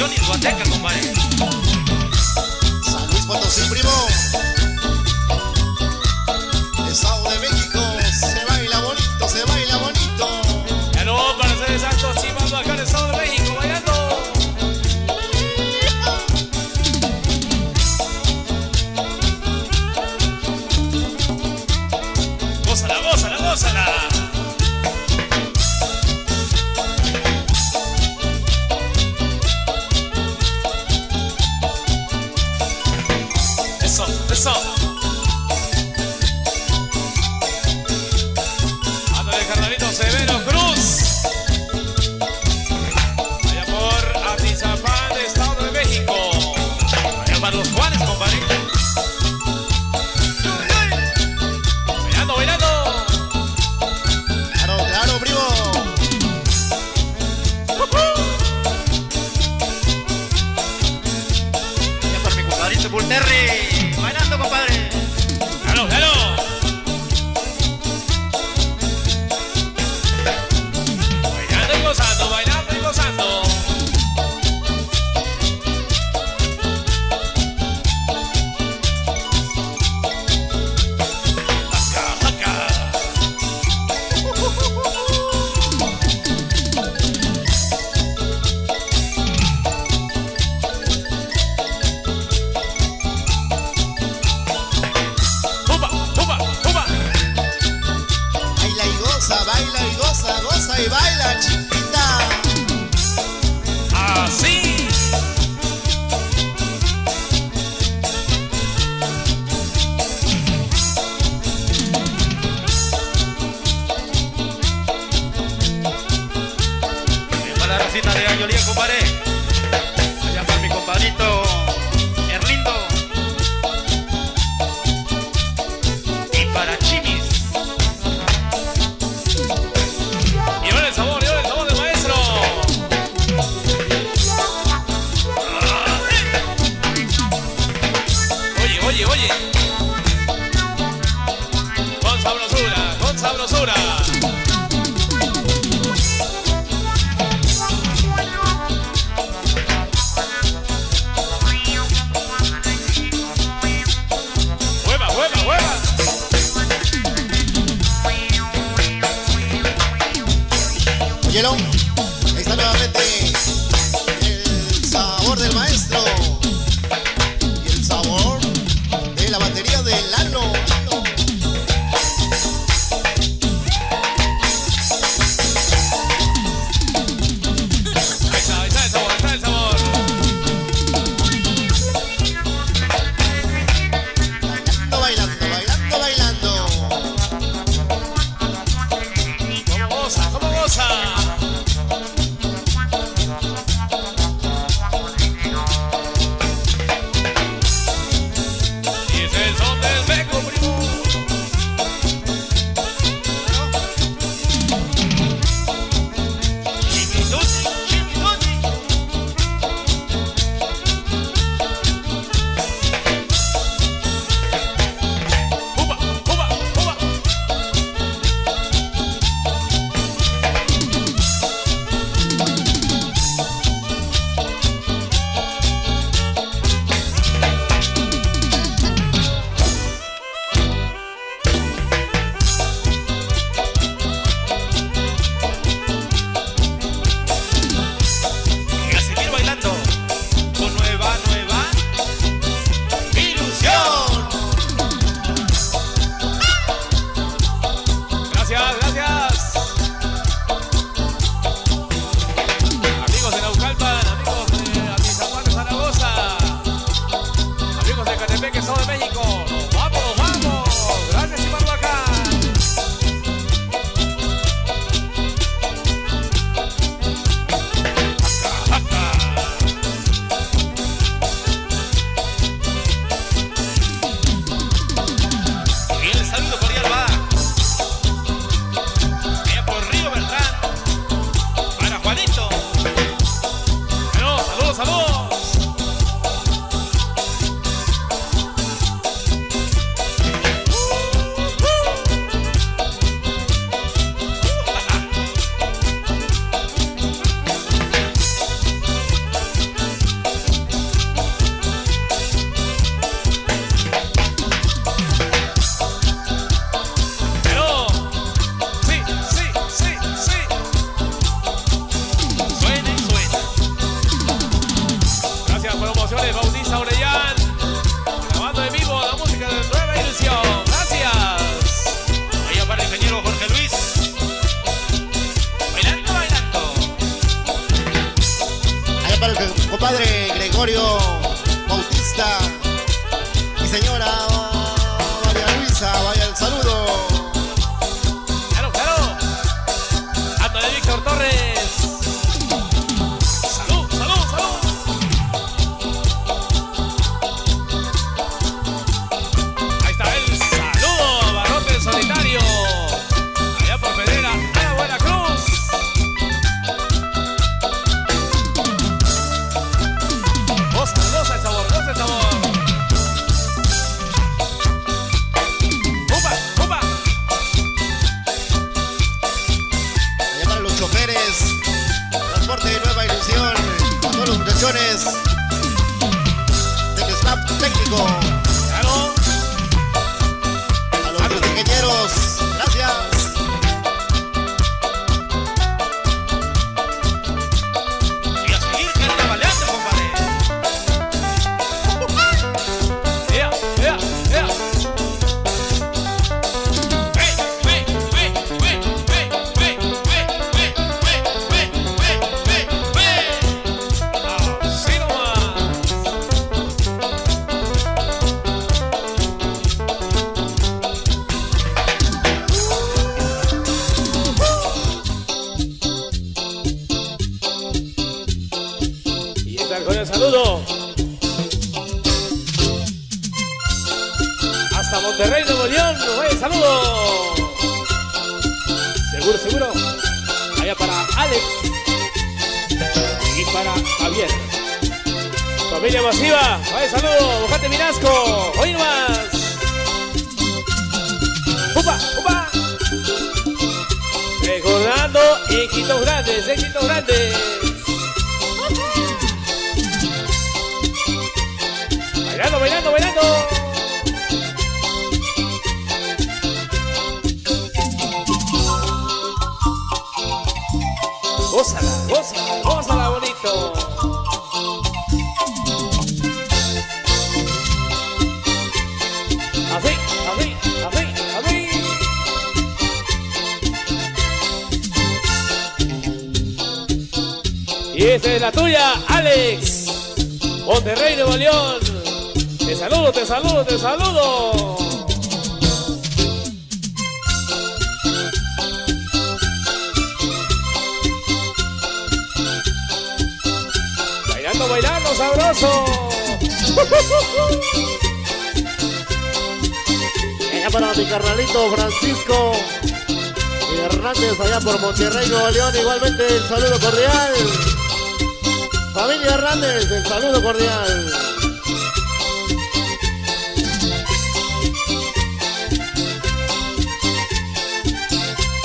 Yo ni discoteca, compadre. Ahí está nuevamente el sabor del maestro y el sabor de la batería de la padre Gregorio Bautista, mi señora. Monterrey, Nuevo León. Oye, saludo. Seguro, seguro. Allá para Alex. Y para Javier. Familia masiva. Oye, saludo. Bojate Minasco. Hoy más. ¡Upa, upa! Recordando éxitos grandes, éxitos grandes. Gózala, gózala, gózala bonito. Así, así, así, así. Y esta es la tuya, Alex. Monterrey, Nuevo León. Te saludo, te saludo, te saludo. Sabroso. Allá para mi carnalito Francisco Hernández, allá por Monterrey, Nuevo León, igualmente el saludo cordial. Familia Hernández, el saludo cordial.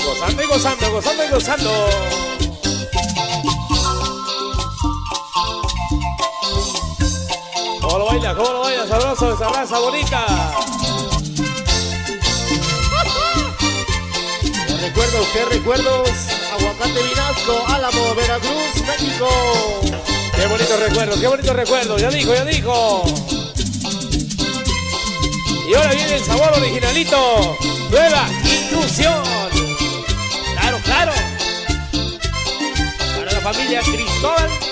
Gozando y gozando, gozando y gozando. ¿Cómo lo baila? Sabroso, esa raza bonita. Qué recuerdos, qué recuerdos. Aguacate Vinasco, Álamo, Veracruz, México. Qué bonitos recuerdos, qué bonitos recuerdos. Ya dijo, ya dijo. Y ahora viene el sabor originalito. Nueva inclusión. Claro, claro. Para la familia Cristóbal.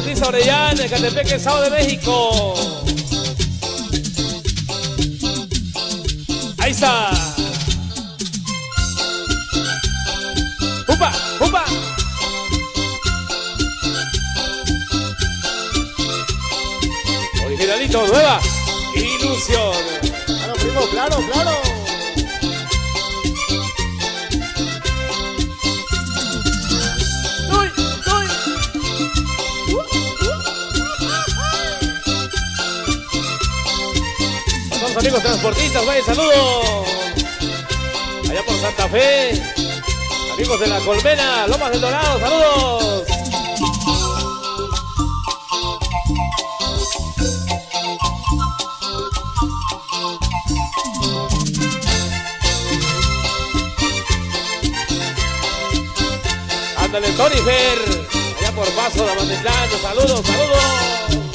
Bautista Orellana, Catepec, Estado de México. Ahí está. ¡Upa! ¡Upa! Originalito, nueva ilusión. Claro, primo, claro, claro. Amigos transportistas, vaya saludo. Allá por Santa Fe. Amigos de la Colmena, Lomas del Dorado, saludos. Ándale, Tony Fer. Allá por Paso de Amatitlán, saludos, saludos.